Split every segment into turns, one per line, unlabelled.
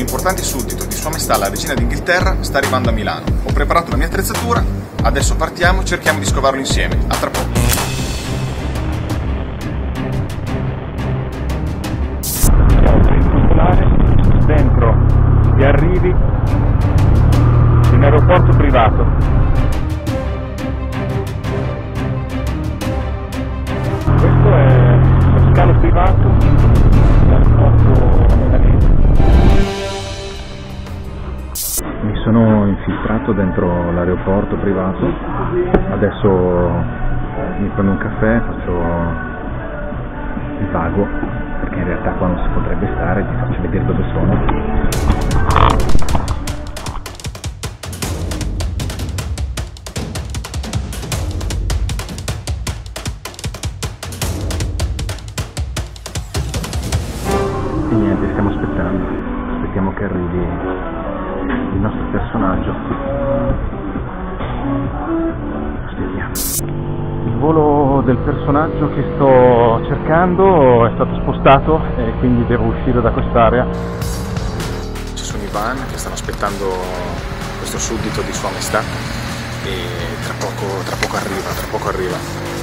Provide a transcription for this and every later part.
importante suddito di Sua Maestà la Regina d'Inghilterra sta arrivando a Milano. Ho preparato la mia attrezzatura, adesso partiamo, cerchiamo di scovarlo insieme. A tra poco.
dentro gli arrivi di un aeroporto privato. Sono infiltrato dentro l'aeroporto privato, adesso mi prendo un caffè, faccio il vago, perché in realtà qua non si potrebbe stare, ti faccio vedere dove sono. E niente, stiamo aspettando, aspettiamo che arrivi personaggio. Il volo del personaggio che sto cercando è stato spostato e quindi devo uscire da quest'area.
Ci sono i van che stanno aspettando questo suddito di Sua Maestà e tra poco, tra poco arriva, tra poco arriva.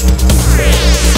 Yeah.